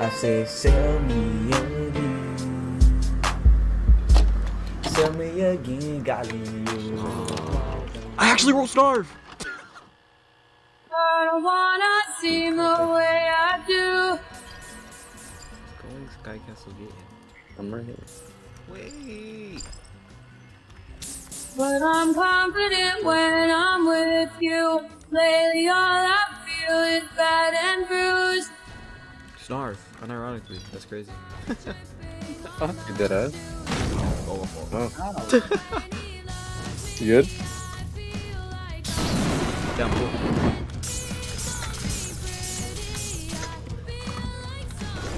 I say, sell me again. Sell me again, Galileo. Oh. I actually rolled Snarf. I don't wanna seem the way I do. Going Sky Castle getting. I'm right here. Wait. But I'm confident when I'm with you. Lately, all I feel is bad and bruised. Snarf, unironically. That's crazy. You dead ass? Oh, oh, Oh. You good? Down pool.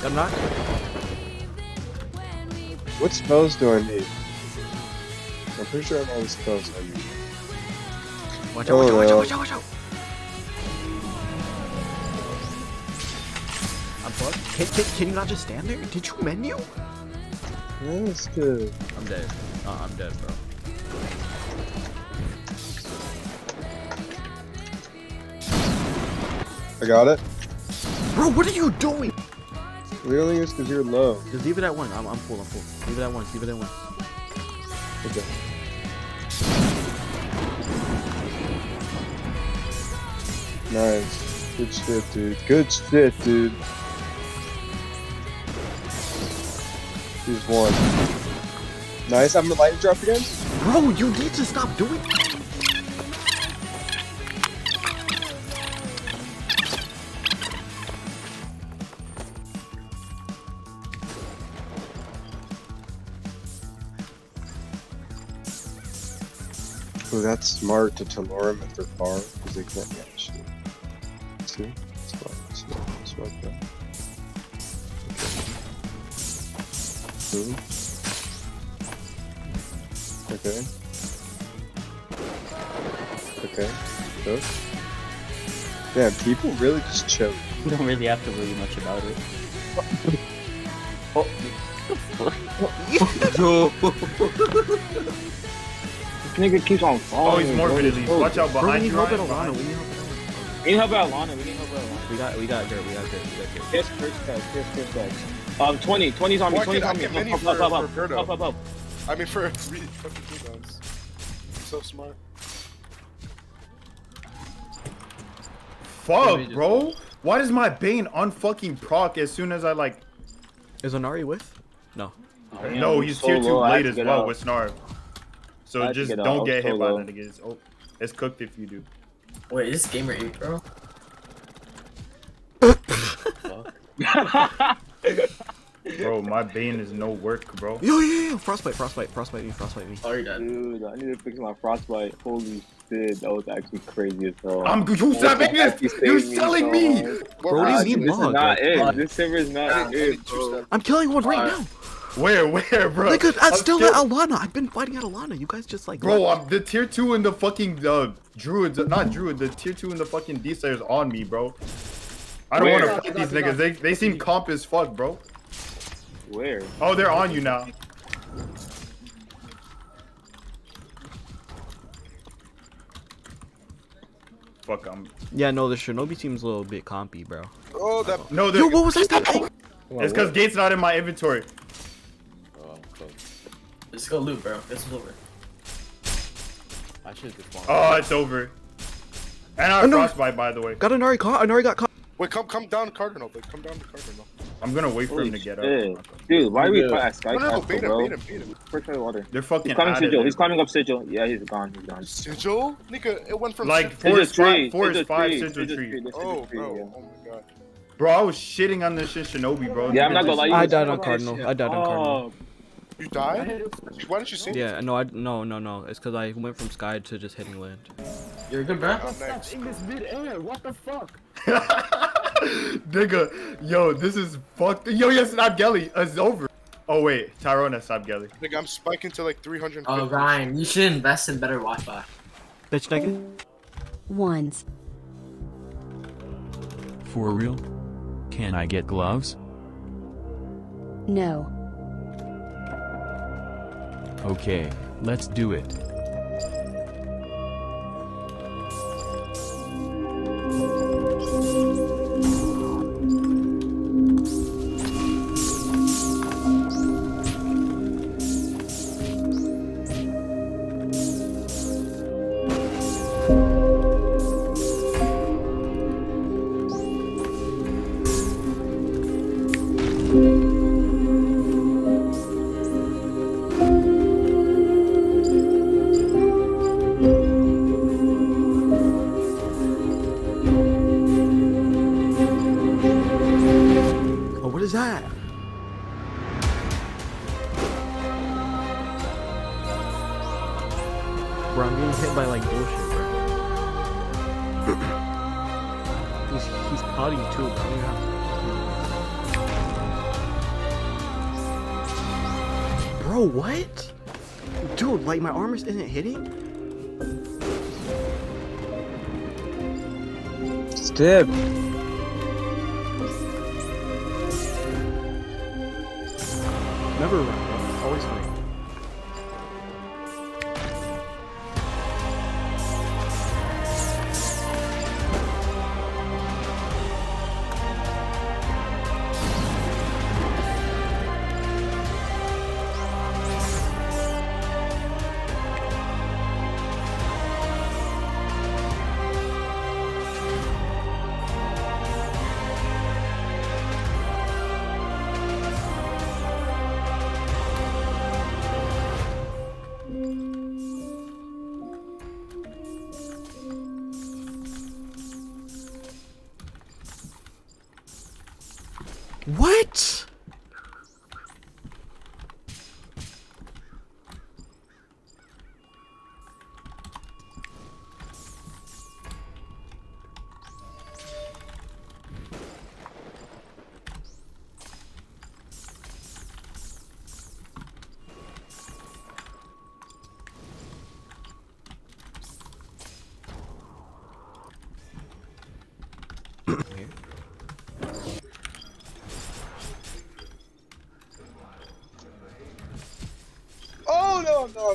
Got him knocked? What spells do I need? I'm pretty sure I have all the spells I need. Watch out, watch out, watch out, watch out, watch out. I'm fucked. Can, can, can you not just stand there? Did you menu? Yeah, that's good. I'm dead. Uh, I'm dead, bro. I got it. Bro, what are you doing? Literally is because you're low. Just leave it at one. I'm, I'm full, I'm full. Leave it at one, leave it at one. Okay. Nice. Good shit, dude. Good shit, dude. He's one. Nice. I'm gonna lightning drop again. Bro, you need to stop doing Oh, that's smart to lure him if they're far, because they can't get shit. See? Smart, smart, smart, bro. Okay. Okay. Okay. Go. Damn, people really just choke. You don't really have to worry much about it. Oh This nigga keeps on falling. Oh, falling. he's morbidly. bro. Watch out behind need you. help at Ryan, Alana. behind We you. need help at Alana. We need help out Lana. We need help out Lana. We got, we got Gert. We got Gert. We got Gert. Yes, first guys. First, first guys. Um, 20. 20's on me. Well, I 20's can- on I me. can mini Up, for- up, up, up, for Gerdo. up, up, up. I mean, for three fucking cooldowns. So smart. Fuck, bro. Why does my Bane unfucking proc as soon as I like? Is Anari with? No. Oh, no, he's so tier two low, late as well out. with Snarf. So just get don't I was get so hit by low. that nigga. It's, oh, it's cooked if you do. Wait, is this gamer 8, bro? Bro, my Bane is no work, bro. Yo, yo, yo. Frostbite, frostbite, frostbite me, frostbite me. Oh, you're dead. Dude, I need to fix my frostbite. Holy shit, that was actually crazy as hell. I'm you Oh, selling this. You're saved selling so me. hard. Bro, what Nah, do this is bug? not it. Bug. This server is not it, bro. I'm killing one right now. Where, where, bro? Nigga, I'm that's still at Alana. I've been fighting at Alana. You guys just like. Bro. I'm the tier two in the fucking uh, druids, not druid, the tier two in the fucking D slayers on me, bro. I don't want to fight these niggas. They they seem comp as fuck, bro. Where? Oh, they're on you now. Fuck, I'm. Yeah, no, the Shinobi seems a little bit compy, bro. Oh, that. No, they're. Yo, what was that stop thing? It's because gate's not in my inventory. Oh, Let's go loot, bro. This is over. I should just Oh, it's over. And I Oh, no. by the way. Got Anari caught. Anari got caught. Wait, come come down to Cardinal. Like, come down to Cardinal. I'm gonna wait for Holy him to get up. Dude, why are we Yeah. playing Sky No, no, no, beat him, bro? beat him, beat him. First try water. They're fucking. He's coming at it, sigil. He's bro. coming up sigil. Yeah, he's gone. He's gone. Sigil? Nigga, it went from Like four Sigil is five, tree, four is five, sigil sigil tree. tree, Oh, bro. yeah. Oh my god. Bro, I was shitting on this shit Shinobi, bro. Yeah, I'm not gonna just- lie. you I died on Cardinal. I died on oh. Cardinal. You died? Why didn't you say Yeah, no, I no, no, no. It's because I went from sky to just hitting land. You're good, bro? Oh, next. Nigga, yo, this is fucked. Yo, yes, not Gelly. It's over. Oh wait, Tyrone has stopped Gelly. Nigga, I'm spiking to like 350. Oh, Ryan, you should invest in better Wi-Fi. Bitch nigga. Ones. For real? Can I get gloves? No. Okay, let's do it. Bro, I'm getting hit by like bullshit, bro. he's he's potty too, bro. I don't even have- Bro, what? Dude, like my armor isn't hitting? Stip. Never run, bro. Always fight.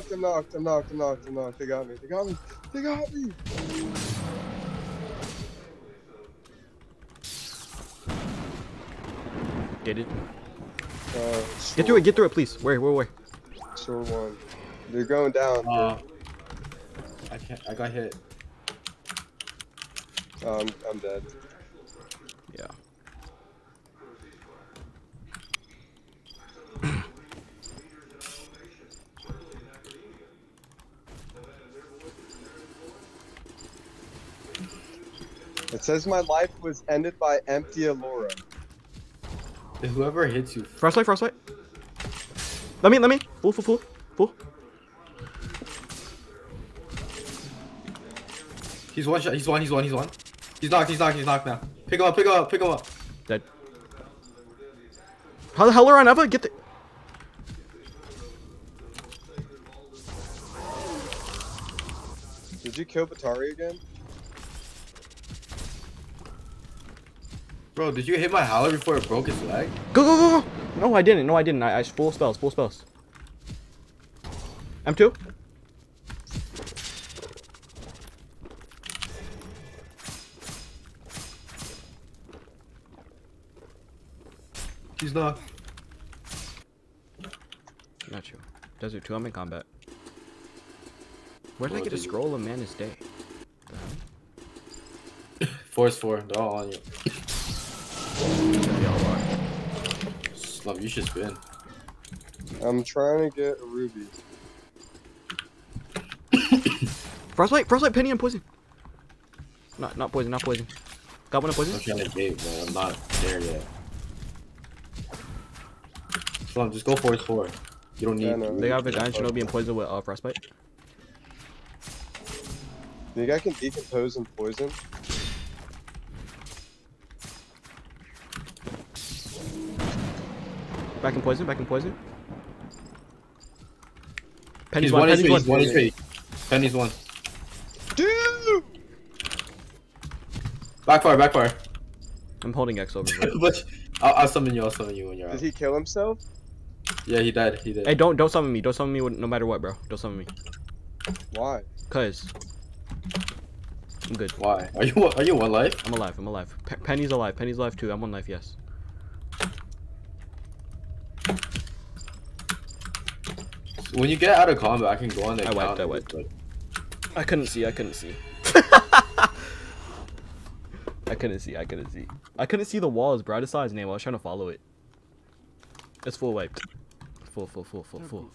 Knocked, I'm knocked, I'm knocked, I'm knocked, I'm knocked. They got me, they got me, they got me. Did it? Uh, Get through it, get through it, please. Where, where, where? Sure one. They're going down. Uh, I can't. I got hit. Um, I'm dead. Yeah. It says my life was ended by empty Allura. Whoever hits you, Frostlight, frostlight. Let me, let me. Full, full, full, full. he's one shot. He's one. He's one. He's one. He's knocked. He's knocked. He's knocked now. Pick him up. Pick him up. Pick him up. Dead. How the hell are on Eva? Get the. Did you kill Batari again? Bro, did you hit my howler before it broke his leg? Go, go, go, go. No, I didn't. No, I didn't. I, I full spells, full spells. M2. He's not. Not you. Desert 2, I'm in combat. Where did I Well, get a scroll of Manus Dei? Force four. They're all on you. They. Slum, you should spin. I'm trying to get a ruby. frostbite, frostbite, penny, and poison. Not, not poison, not poison. Got one of poison? I'm trying to gate, but I'm not there yet. Slum, just go force four. You don't need. Yeah, no. They got Vagina Shinobi and poison with uh, frostbite. Think I can decompose and poison? Back in poison, back in poison. Penny's He's one, one Penny's HP. one. He's one HP. Penny's one. Dude! Backfire, backfire. I'm holding X over, but I'll, I'll summon you. I'll summon you when you're out. Did he kill himself? Yeah, he died. He did. hey, don't don't summon me. Don't summon me no matter what, bro. Don't summon me. Why? Cause I'm good. Why? Are you are you one life? I'm alive. I'm alive. Pe- Penny's alive. Penny's alive too. I'm one life. Yes. When you get out of combat, I can go on the I wiped, account I wiped. like, I couldn't see. I couldn't see. I couldn't see. I couldn't see. I couldn't see the walls, bro. I just saw his name. I was trying to follow it. It's full wiped. Full, full, full, full, full.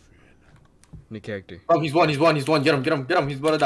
New character. Oh, he's one. He's one. He's one. Get him. Get him. Get him. He's about to die.